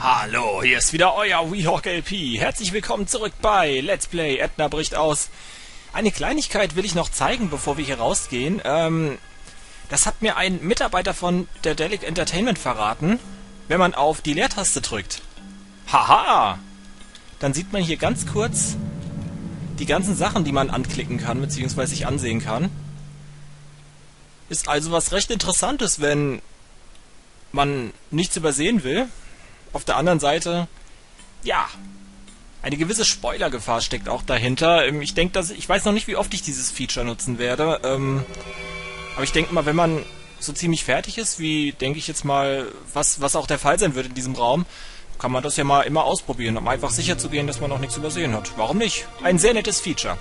Hallo, hier ist wieder euer WeHawk LP. Herzlich willkommen zurück bei Let's Play Edna bricht aus. Eine Kleinigkeit will ich noch zeigen, bevor wir hier rausgehen. Ähm, das hat mir ein Mitarbeiter von der Delic Entertainment verraten. Wenn man auf die Leertaste drückt. Haha! Dann sieht man hier ganz kurz die ganzen Sachen, die man anklicken kann, beziehungsweise sich ansehen kann. Ist also was recht Interessantes, wenn man nichts übersehen will. Auf der anderen Seite, ja, eine gewisse Spoilergefahr steckt auch dahinter. Ähm, ich denke, dass ich weiß noch nicht, wie oft ich dieses Feature nutzen werde. Ähm, aber ich denke mal, wenn man so ziemlich fertig ist, wie denke ich jetzt mal, was, was auch der Fall sein wird in diesem Raum, kann man das ja mal immer ausprobieren, um einfach sicher zu gehen, dass man noch nichts übersehen hat. Warum nicht? Ein sehr nettes Feature.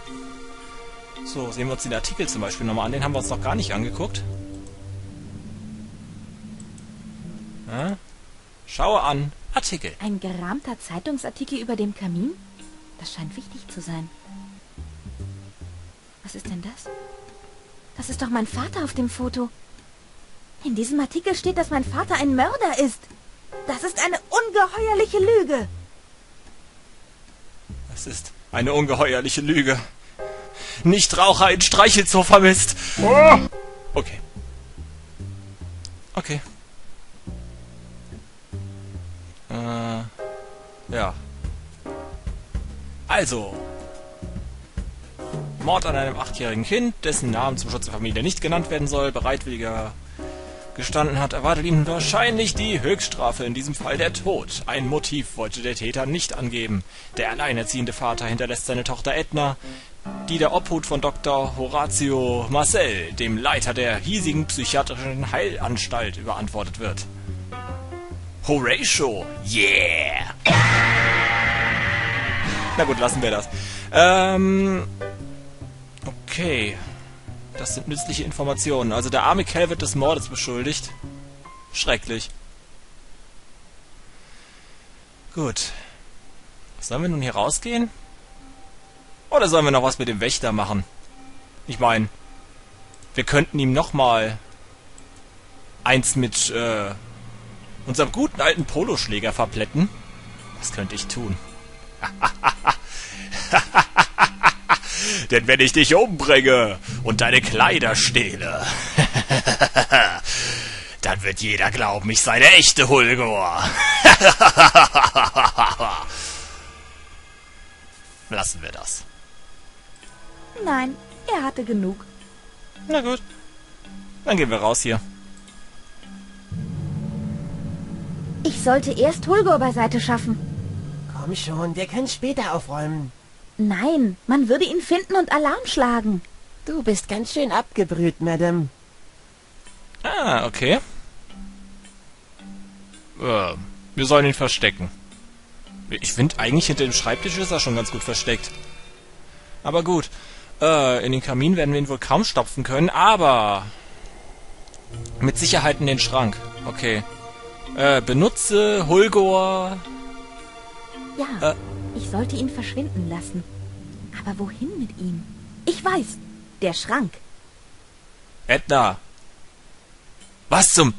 So, sehen wir uns den Artikel zum Beispiel nochmal an. Den haben wir uns noch gar nicht angeguckt. Ja? Schaue an. Artikel. Ein gerahmter Zeitungsartikel über dem Kamin? Das scheint wichtig zu sein. Was ist denn das? Das ist doch mein Vater auf dem Foto. In diesem Artikel steht, dass mein Vater ein Mörder ist. Das ist eine ungeheuerliche Lüge. Das ist eine ungeheuerliche Lüge. Nichtraucher in Streichelzoo vermisst. Oh! Okay. Okay. Ja. Also. Mord an einem achtjährigen Kind, dessen Namen zum Schutz der Familie nicht genannt werden soll, bereitwilliger gestanden hat, erwartet ihm wahrscheinlich die Höchststrafe, in diesem Fall der Tod. Ein Motiv wollte der Täter nicht angeben. Der alleinerziehende Vater hinterlässt seine Tochter Edna, die der Obhut von Dr. Horatio Marcel, dem Leiter der hiesigen psychiatrischen Heilanstalt, überantwortet wird. Horatio. Yeah. Na gut, lassen wir das. Ähm. Okay. Das sind nützliche Informationen. Also der arme Kerl wird des Mordes beschuldigt. Schrecklich. Gut. Sollen wir nun hier rausgehen? Oder sollen wir noch was mit dem Wächter machen? Ich meine, wir könnten ihm nochmal eins mit äh, unserem guten alten Poloschläger verpletten. Was könnte ich tun? Denn wenn ich dich umbringe und deine Kleider stehle, dann wird jeder glauben, ich sei der echte Hulgor. Lassen wir das. Nein, er hatte genug. Na gut. Dann gehen wir raus hier. Ich sollte erst Hulgor beiseite schaffen. Komm schon, wir können später aufräumen. Nein, man würde ihn finden und Alarm schlagen. Du bist ganz schön abgebrüht, Madame. Ah, okay. Äh, wir sollen ihn verstecken. Ich finde, eigentlich hinter dem Schreibtisch ist er schon ganz gut versteckt. Aber gut. Äh, in den Kamin werden wir ihn wohl kaum stopfen können, aber... Mit Sicherheit in den Schrank. Okay. Äh, benutze Hulgor... Ja, äh. ich sollte ihn verschwinden lassen. Aber wohin mit ihm? Ich weiß, der Schrank. Edna. Was zum...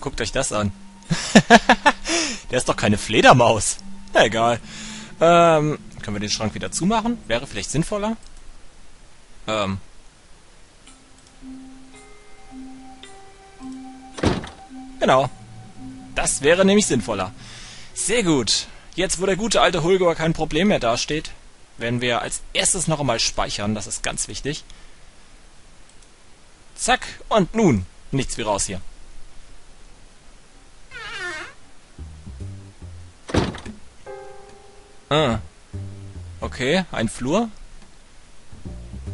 Guckt euch das an. der ist doch keine Fledermaus. Na, egal. Ähm, können wir den Schrank wieder zumachen? Wäre vielleicht sinnvoller. Ähm. Genau. Das wäre nämlich sinnvoller. Sehr gut. Jetzt, wo der gute alte Hulgor kein Problem mehr dasteht, werden wir als erstes noch einmal speichern. Das ist ganz wichtig. Zack. Und nun. Nichts wie raus hier. Ah. Okay, ein Flur.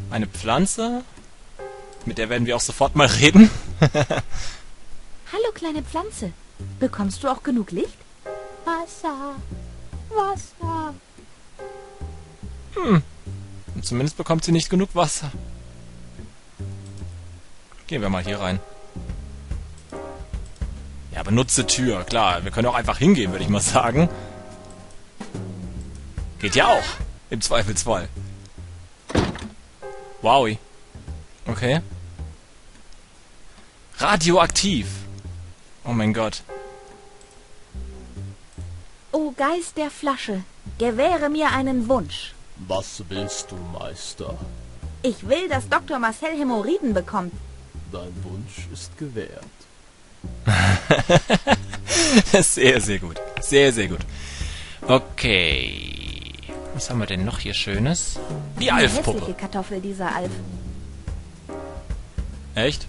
Eine Pflanze. Mit der werden wir auch sofort mal reden. Hallo, kleine Pflanze. Bekommst du auch genug Licht? Wasser. Wasser. Hm. Und zumindest bekommt sie nicht genug Wasser. Gehen wir mal hier rein. Ja, benutze Tür. Klar, wir können auch einfach hingehen, würde ich mal sagen. Geht ja auch. Im Zweifelsfall. Wowi. Okay. Radioaktiv. Oh mein Gott. O Geist der Flasche, gewähre mir einen Wunsch. Was willst du, Meister? Ich will, dass Dr. Marcel Hämorrhoiden bekommt. Dein Wunsch ist gewährt. sehr, sehr gut. Sehr, sehr gut. Okay. Was haben wir denn noch hier Schönes? Die Alf-Puppe. hässliche Kartoffel, dieser Alf. Echt?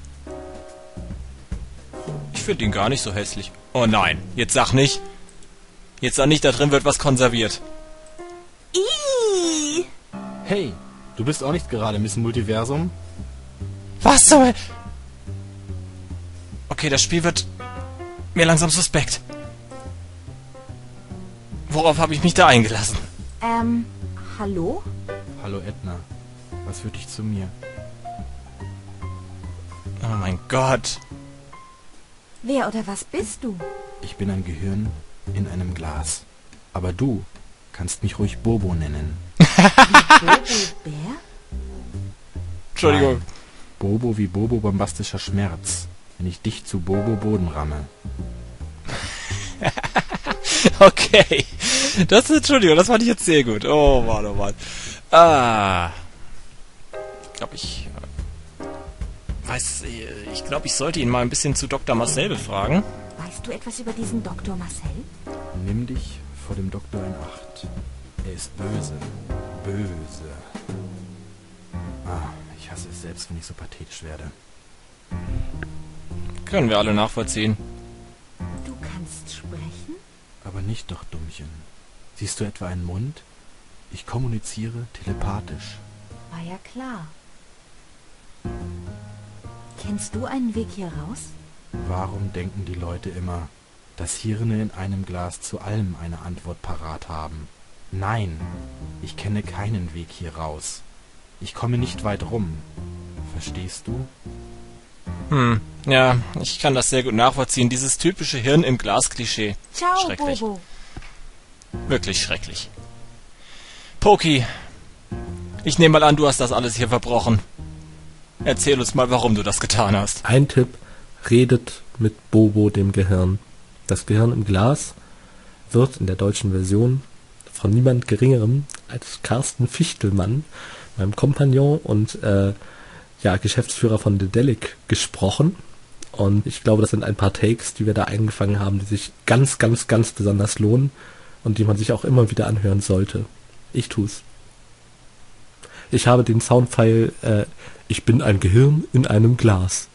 Ich finde ihn gar nicht so hässlich. Oh nein, jetzt sag nicht. Jetzt sag nicht, da drin wird was konserviert. Ih! Hey, du bist auch nicht gerade Miss Multiversum? Was soll... Okay, das Spiel wird mir langsam suspekt. Worauf habe ich mich da eingelassen? Ähm, hallo? Hallo Edna, was führt dich zu mir? Oh mein Gott. Wer oder was bist du? Ich bin ein Gehirn in einem Glas. Aber du kannst mich ruhig Bobo nennen. Bobo Bär? Entschuldigung. Nein, Bobo wie Bobo bombastischer Schmerz, wenn ich dich zu Bobo Boden ramme. Okay. Das ist, Entschuldigung, das fand ich jetzt sehr gut. Oh Mann, oh Mann. Ah. Ich glaube, ich weiß, äh, ich glaube, ich sollte ihn mal ein bisschen zu Dr. Marcel befragen. Weißt du etwas über diesen Dr. Marcel? Nimm dich vor dem Doktor in Acht. Er ist böse. Böse. Ah, ich hasse es selbst, wenn ich so pathetisch werde. Können wir alle nachvollziehen. Du kannst sprechen? Aber nicht doch, Dummchen. Siehst du etwa einen Mund? Ich kommuniziere telepathisch. War ja klar. Kennst du einen Weg hier raus? Warum denken die Leute immer, dass Hirne in einem Glas zu allem eine Antwort parat haben? Nein, ich kenne keinen Weg hier raus. Ich komme nicht weit rum. Verstehst du? Hm, ja, ich kann das sehr gut nachvollziehen. Dieses typische Hirn im Glas-Klischee. Ciao, Schrecklich. Bobo. Wirklich schrecklich. Poki, ich nehme mal an, du hast das alles hier verbrochen. Erzähl uns mal, warum du das getan hast. Ein Tipp, redet mit Bobo, dem Gehirn. Das Gehirn im Glas wird in der deutschen Version von niemand Geringerem als Carsten Fichtelmann, meinem Kompagnon und äh, ja, Geschäftsführer von Dedelic, gesprochen. Und ich glaube, das sind ein paar Takes, die wir da eingefangen haben, die sich ganz, ganz, ganz besonders lohnen und die man sich auch immer wieder anhören sollte. Ich tu's. Ich habe den Soundfile äh, Ich bin ein Gehirn in einem Glas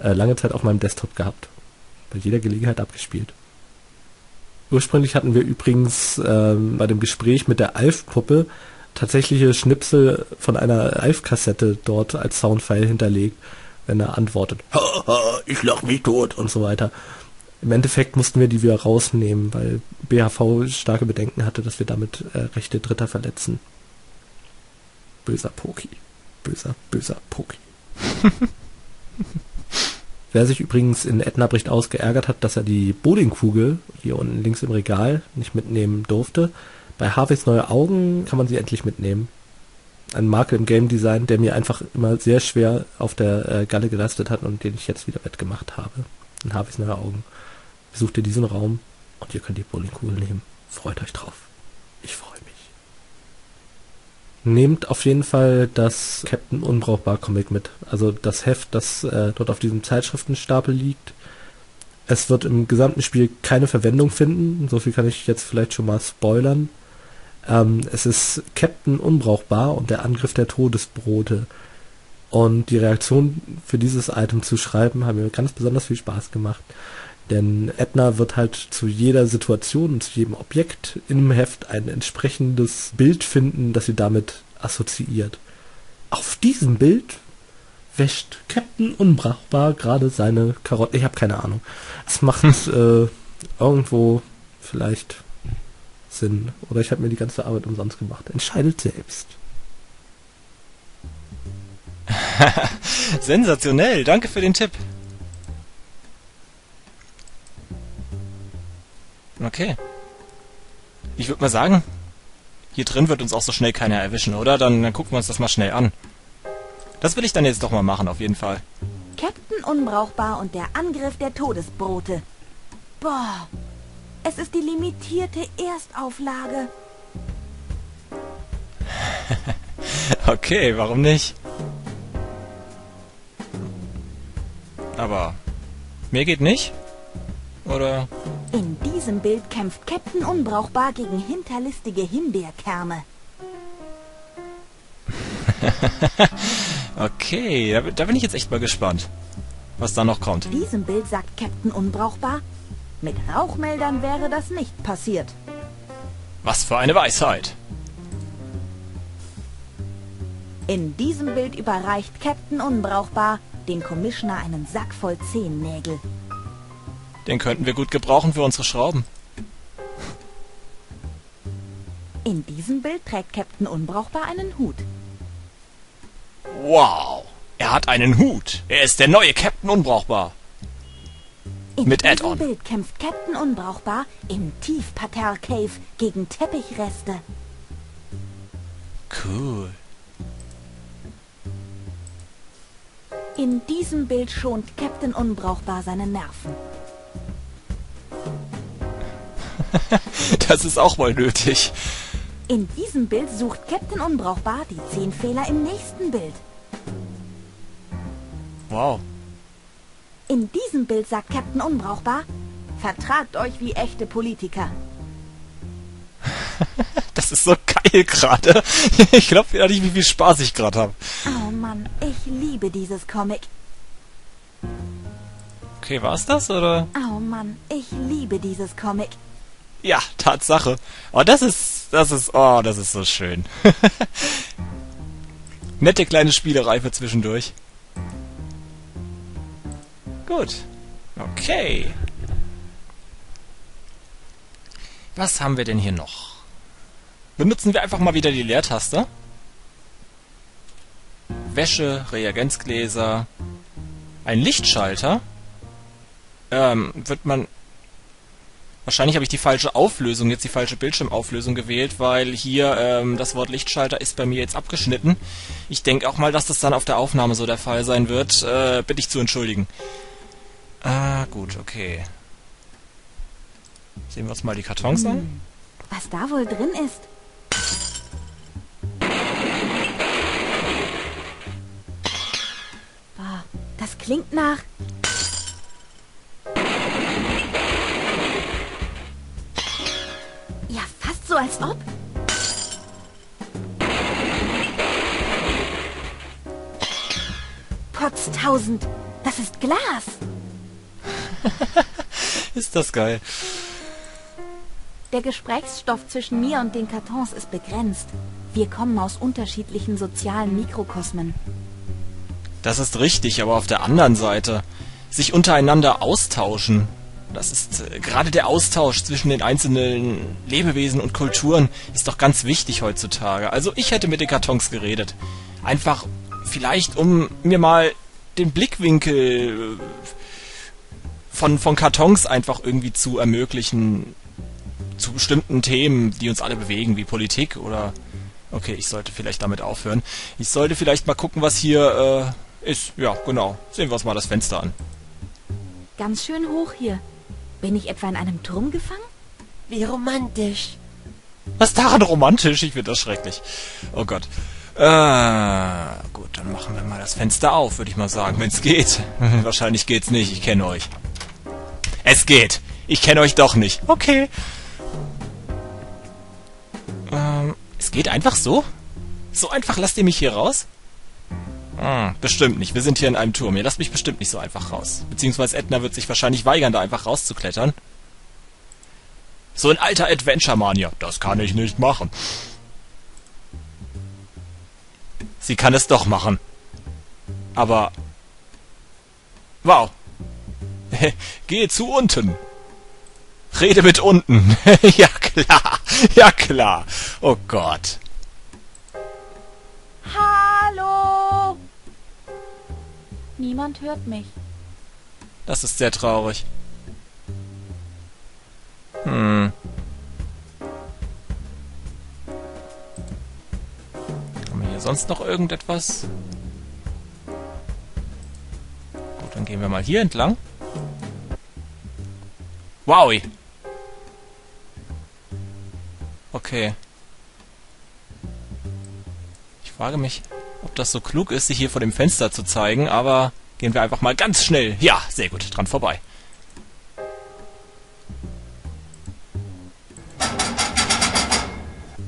äh, lange Zeit auf meinem Desktop gehabt. Bei jeder Gelegenheit abgespielt. Ursprünglich hatten wir übrigens ähm, bei dem Gespräch mit der Alf-Puppe tatsächliche Schnipsel von einer Alf-Kassette dort als Soundfile hinterlegt, wenn er antwortet, ha, ha, ich lach mich tot und so weiter. Im Endeffekt mussten wir die wieder rausnehmen, weil BHV starke Bedenken hatte, dass wir damit äh, Rechte Dritter verletzen. Böser Poki. Böser, böser Poki. Wer sich übrigens in Edna Bricht ausgeärgert hat, dass er die Bowlingkugel hier unten links im Regal nicht mitnehmen durfte, bei Harveys Neue Augen kann man sie endlich mitnehmen. Ein Makel im Game Design, der mir einfach immer sehr schwer auf der äh, Galle gelastet hat und den ich jetzt wieder wettgemacht habe. In Harveys Neue Augen. Besucht ihr diesen Raum und ihr könnt die Bowlingkugel nehmen. Freut euch drauf. Ich freue mich. Nehmt auf jeden Fall das Captain Unbrauchbar Comic mit. Also das Heft, das äh, dort auf diesem Zeitschriftenstapel liegt. Es wird im gesamten Spiel keine Verwendung finden. So viel kann ich jetzt vielleicht schon mal spoilern. Ähm, es ist Captain Unbrauchbar und der Angriff der Todesbrote. Und die Reaktion für dieses Item zu schreiben, haben mir ganz besonders viel Spaß gemacht. Denn Edna wird halt zu jeder Situation und zu jedem Objekt im Heft ein entsprechendes Bild finden, das sie damit assoziiert. Auf diesem Bild wäscht Captain Unbrauchbar gerade seine Karotte. Ich habe keine Ahnung. Es macht äh, irgendwo vielleicht Sinn. Oder ich habe mir die ganze Arbeit umsonst gemacht. Entscheidet selbst. Sensationell, danke für den Tipp. Okay. Ich würde mal sagen, hier drin wird uns auch so schnell keiner erwischen, oder? Dann, dann gucken wir uns das mal schnell an. Das will ich dann jetzt doch mal machen, auf jeden Fall. Captain Unbrauchbar und der Angriff der Todesbrote. Boah, Es ist die limitierte Erstauflage. Okay, warum nicht? Aber mehr geht nicht? Oder? In diesem Bild kämpft Captain Unbrauchbar gegen hinterlistige Himbeerkerne. Okay, da, da bin ich jetzt echt mal gespannt, was da noch kommt. In diesem Bild sagt Captain Unbrauchbar, mit Rauchmeldern wäre das nicht passiert. Was für eine Weisheit. In diesem Bild überreicht Captain Unbrauchbar dem Commissioner einen Sack voll Zehennägel. Den könnten wir gut gebrauchen für unsere Schrauben. In diesem Bild trägt Captain Unbrauchbar einen Hut. Wow, er hat einen Hut. Er ist der neue Captain Unbrauchbar. In Mit diesem Add-on. Bild kämpft Captain Unbrauchbar im Tiefparterre Cave gegen Teppichreste. Cool. In diesem Bild schont Captain Unbrauchbar seine Nerven. Das ist auch mal nötig. In diesem Bild sucht Captain Unbrauchbar die zehn Fehler im nächsten Bild. Wow. In diesem Bild sagt Captain Unbrauchbar, vertragt euch wie echte Politiker. Das ist so geil gerade. Ich glaube wieder nicht, wie viel Spaß ich gerade habe. Oh Mann, ich liebe dieses Comic. Okay, war's das oder? Oh Mann, ich liebe dieses Comic. Ja, Tatsache. Oh, das ist, das ist, oh, das ist so schön. Nette kleine Spielerei für zwischendurch. Gut. Okay. Was haben wir denn hier noch? Benutzen wir einfach mal wieder die Leertaste. Wäsche, Reagenzgläser, ein Lichtschalter. Ähm, wird man Wahrscheinlich habe ich die falsche Auflösung, jetzt die falsche Bildschirmauflösung gewählt, weil hier ähm, das Wort Lichtschalter ist bei mir jetzt abgeschnitten. Ich denke auch mal, dass das dann auf der Aufnahme so der Fall sein wird. Äh, bitte ich zu entschuldigen. Ah, gut, okay. Sehen wir uns mal die Kartons an. Was da wohl drin ist? Glas. Ist das geil. Der Gesprächsstoff zwischen mir und den Kartons ist begrenzt. Wir kommen aus unterschiedlichen sozialen Mikrokosmen. Das ist richtig, aber auf der anderen Seite, sich untereinander austauschen. Das ist äh, gerade der Austausch zwischen den einzelnen Lebewesen und Kulturen ist doch ganz wichtig heutzutage. Also ich hätte mit den Kartons geredet. Einfach vielleicht, um mir mal den Blickwinkel äh, von, von Kartons einfach irgendwie zu ermöglichen zu bestimmten Themen, die uns alle bewegen, wie Politik oder... Okay, ich sollte vielleicht damit aufhören. Ich sollte vielleicht mal gucken, was hier äh, ist. Ja, genau. Sehen wir uns mal das Fenster an. Ganz schön hoch hier. Bin ich etwa in einem Turm gefangen? Wie romantisch. Was ist daran romantisch? Ich finde das schrecklich. Oh Gott. Äh, gut, dann machen wir mal das Fenster auf, würde ich mal sagen, wenn es geht. Wahrscheinlich geht's nicht, ich kenne euch. Es geht. Ich kenne euch doch nicht. Okay. Ähm, es geht einfach so? So einfach lasst ihr mich hier raus? Hm, bestimmt nicht. Wir sind hier in einem Turm. Ihr lasst mich bestimmt nicht so einfach raus. Beziehungsweise Edna wird sich wahrscheinlich weigern, da einfach rauszuklettern. So ein alter Adventure-Mania. Das kann ich nicht machen. Sie kann es doch machen. Aber... Wow. Gehe zu unten. Rede mit unten. ja klar. Ja klar. Oh Gott. Hallo! Niemand hört mich. Das ist sehr traurig. Hm. Sonst noch irgendetwas? Gut, dann gehen wir mal hier entlang. Wow. Okay. Ich frage mich, ob das so klug ist, sich hier vor dem Fenster zu zeigen, aber gehen wir einfach mal ganz schnell. Ja, sehr gut, dran vorbei.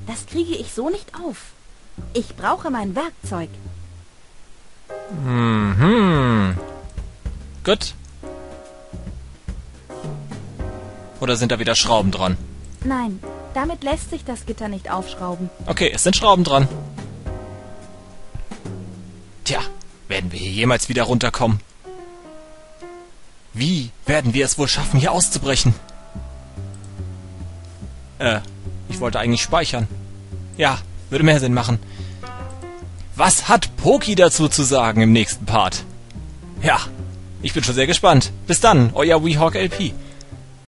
Das kriege ich so nicht auf. Ich brauche mein Werkzeug. Mhm. Gut. Oder sind da wieder Schrauben dran? Nein, damit lässt sich das Gitter nicht aufschrauben. Okay, es sind Schrauben dran. Tja, werden wir hier jemals wieder runterkommen? Wie werden wir es wohl schaffen, hier auszubrechen? Äh, ich wollte eigentlich speichern. Ja, würde mehr Sinn machen. Was hat Poki dazu zu sagen im nächsten Part? Ja, ich bin schon sehr gespannt. Bis dann, euer WeHawk LP.